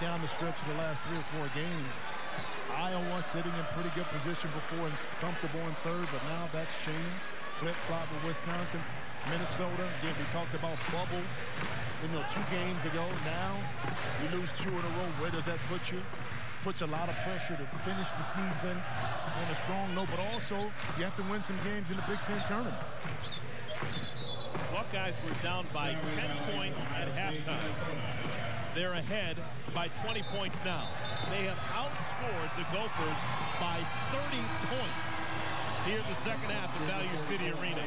down the stretch of the last three or four games. Iowa sitting in pretty good position before and comfortable in third, but now that's changed. Flip-flop with Wisconsin. Minnesota, again, we talked about bubble, you know, two games ago. Now you lose two in a row. Where does that put you? Puts a lot of pressure to finish the season on a strong note, but also you have to win some games in the Big Ten tournament. Buckeyes were down by 10 points at halftime. They're ahead by 20 points now. They have outscored the Gophers by 30 points here in the second half at Value City Arena.